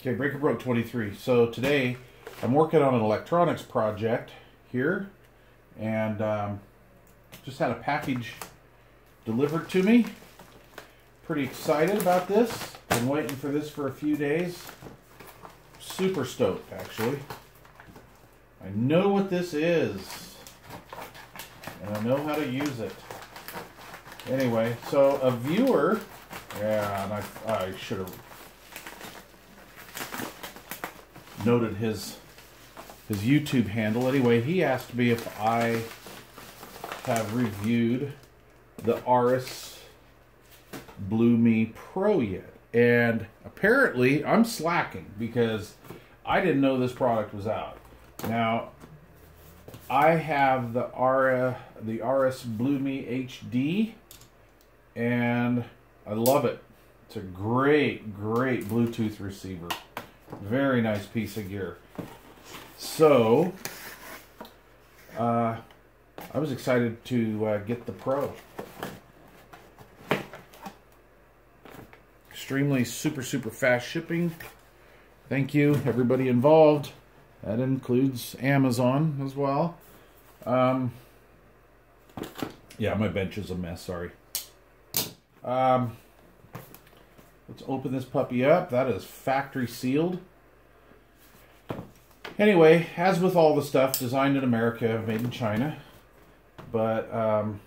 Okay, Breaker Broke 23. So today I'm working on an electronics project here and um, just had a package delivered to me. Pretty excited about this. Been waiting for this for a few days. Super stoked, actually. I know what this is and I know how to use it. Anyway, so a viewer, yeah, and I, I should have noted his his YouTube handle. Anyway, he asked me if I have reviewed the Aorus Blue Me Pro yet. And apparently I'm slacking because I didn't know this product was out. Now, I have the Aura the Auris bluMe HD and I love it. It's a great, great Bluetooth receiver. Very nice piece of gear. So, uh, I was excited to uh, get the Pro. Extremely super, super fast shipping. Thank you, everybody involved. That includes Amazon as well. Um, yeah, my bench is a mess, sorry. Um, let's open this puppy up. That is factory sealed. Anyway, as with all the stuff, designed in America, made in China. But, um,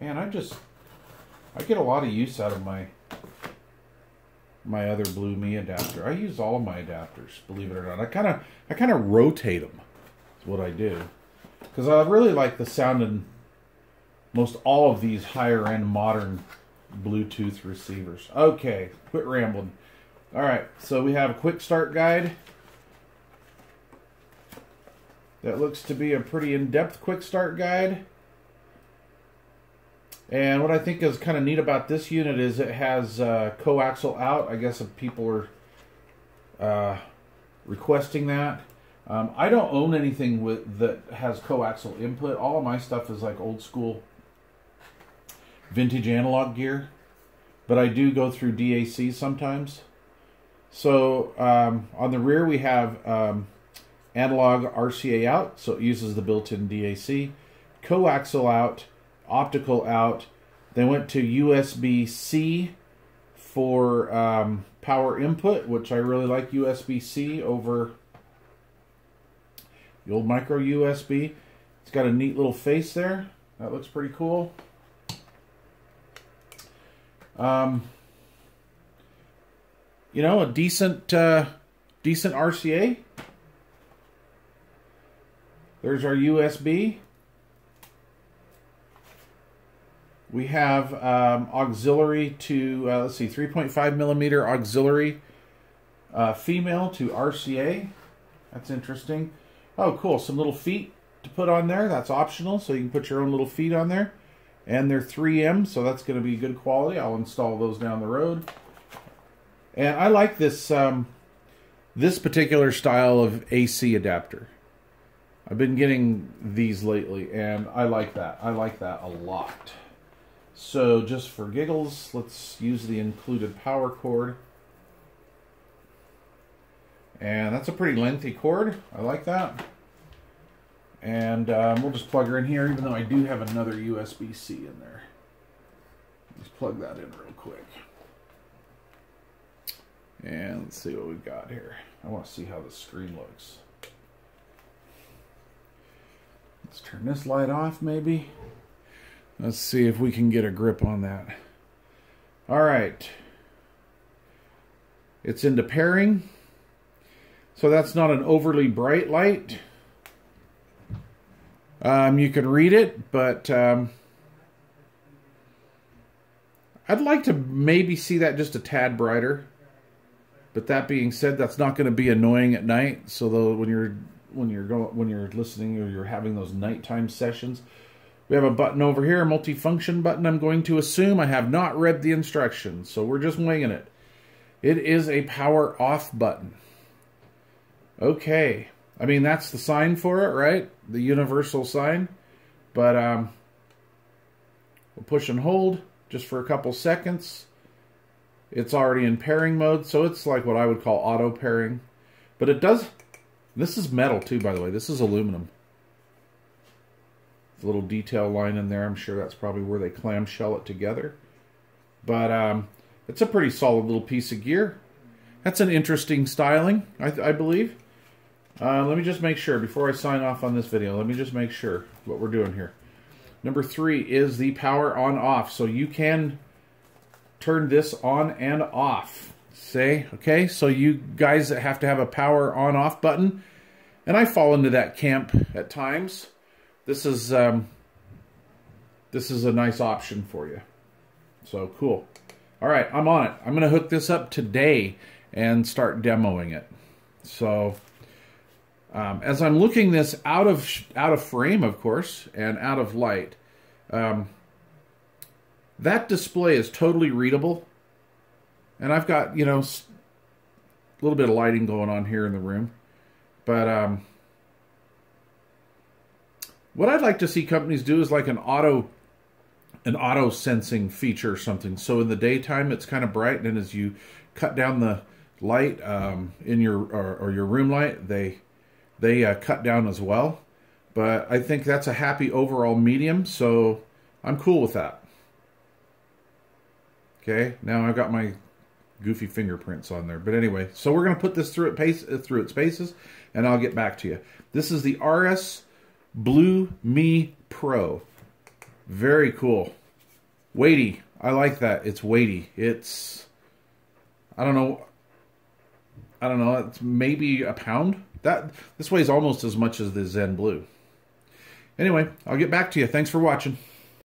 man, I just, I get a lot of use out of my, my other bluMe adapter. I use all of my adapters, believe it or not. I kind of, I kind of rotate them. Is what I do. Because I really like the sound in most all of these higher end modern Bluetooth receivers. Okay, quit rambling. All right, so we have a quick start guide. That looks to be a pretty in-depth quick start guide. And what I think is kind of neat about this unit is it has uh, coaxial out. I guess if people are uh, requesting that. Um, I don't own anything with that has coaxial input. All of my stuff is like old school vintage analog gear, but I do go through DAC sometimes. So um, on the rear we have um, analog RCA out, so it uses the built-in DAC, coaxial out, optical out. Then went to USB-C for um, power input, which I really like USB-C over the old micro USB. It's got a neat little face there. That looks pretty cool. Um, you know, a decent, uh, decent RCA. There's our USB. We have um, auxiliary to, uh, let's see, 3.5 millimeter auxiliary uh, female to RCA. That's interesting. Oh, cool. Some little feet to put on there. That's optional, so you can put your own little feet on there. And they're 3M, so that's going to be good quality. I'll install those down the road. And I like this um, this particular style of AC adapter. I've been getting these lately, and I like that. I like that a lot. So just for giggles, let's use the included power cord. And that's a pretty lengthy cord. I like that. And um, we'll just plug her in here, even though I do have another USB-C in there. Let's plug that in real quick. And let's see what we've got here. I want to see how the screen looks. Let's turn this light off, maybe. Let's see if we can get a grip on that. All right. It's into pairing. So that's not an overly bright light. Um, you can read it, but um, I'd like to maybe see that just a tad brighter. But that being said, that's not going to be annoying at night. So though, when you're when you're going when you're listening or you're having those nighttime sessions, we have a button over here, a multifunction button. I'm going to assume I have not read the instructions, so we're just winging it. It is a power off button. Okay. I mean, that's the sign for it, right? The universal sign. But um, we'll push and hold just for a couple seconds. It's already in pairing mode, so it's like what I would call auto pairing. But it does, this is metal too, by the way. This is aluminum. a little detail line in there. I'm sure that's probably where they clamshell it together. But um, it's a pretty solid little piece of gear. That's an interesting styling, I, I believe. Uh, let me just make sure, before I sign off on this video, let me just make sure what we're doing here. Number three is the power on off. So you can turn this on and off. Say, okay, so you guys that have to have a power on off button, and I fall into that camp at times. This is um, this is a nice option for you. So cool. All right, I'm on it. I'm going to hook this up today and start demoing it. So um, as I'm looking this out of out of frame, of course, and out of light, um, that display is totally readable. And I've got you know a little bit of lighting going on here in the room, but um, what I'd like to see companies do is like an auto an auto sensing feature or something. So in the daytime, it's kind of bright, and as you cut down the light um, in your or, or, your room light, they they uh, cut down as well. But I think that's a happy overall medium, so I'm cool with that. Okay, now I've got my goofy fingerprints on there. But anyway, so we're going to put this through, it pace, uh, through its paces, and I'll get back to you. This is the RS Blue Me Pro. Very cool. Weighty. I like that. It's weighty. It's, I don't know, I don't know, it's maybe a pound. That This weighs almost as much as the Zen Blue. Anyway, I'll get back to you. Thanks for watching.